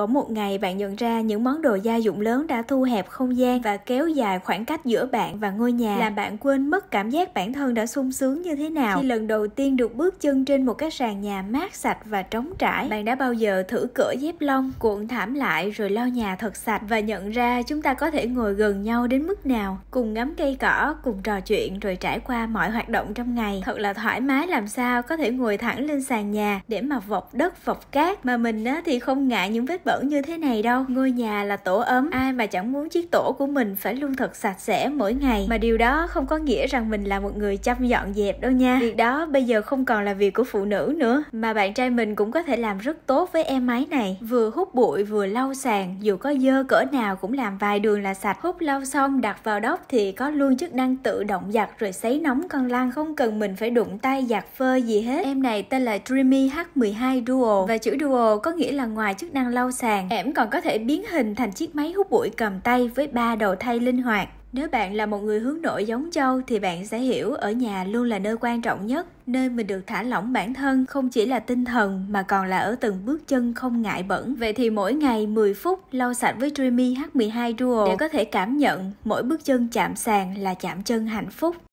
Có một ngày bạn nhận ra những món đồ gia dụng lớn đã thu hẹp không gian và kéo dài khoảng cách giữa bạn và ngôi nhà, làm bạn quên mất cảm giác bản thân đã sung sướng như thế nào khi lần đầu tiên được bước chân trên một cái sàn nhà mát sạch và trống trải. Bạn đã bao giờ thử cởi dép lông, cuộn thảm lại rồi lau nhà thật sạch và nhận ra chúng ta có thể ngồi gần nhau đến mức nào, cùng ngắm cây cỏ, cùng trò chuyện rồi trải qua mọi hoạt động trong ngày. Thật là thoải mái làm sao có thể ngồi thẳng lên sàn nhà để mà vọc đất vọc cát mà mình thì không ngại những vết bẩn như thế này đâu. Ngôi nhà là tổ ấm. Ai mà chẳng muốn chiếc tổ của mình phải luôn thật sạch sẽ mỗi ngày. Mà điều đó không có nghĩa rằng mình là một người chăm dọn dẹp đâu nha. Việc đó bây giờ không còn là việc của phụ nữ nữa, mà bạn trai mình cũng có thể làm rất tốt với em máy này. Vừa hút bụi vừa lau sàn, dù có dơ cỡ nào cũng làm vài đường là sạch. Hút lau xong, đặt vào đốc thì có luôn chức năng tự động giặt rồi sấy nóng con lăn không cần mình phải đụng tay giặt phơi gì hết. Em này tên là Dreamy H12 Duo. Và chữ Duo có nghĩa là ngoài chức năng lau sàn ẻm còn có thể biến hình thành chiếc máy hút bụi cầm tay với ba đầu thay linh hoạt. Nếu bạn là một người hướng nội giống Châu thì bạn sẽ hiểu ở nhà luôn là nơi quan trọng nhất, nơi mình được thả lỏng bản thân không chỉ là tinh thần mà còn là ở từng bước chân không ngại bẩn. Vậy thì mỗi ngày 10 phút lau sạch với Dreamy H12 Duo để có thể cảm nhận mỗi bước chân chạm sàn là chạm chân hạnh phúc.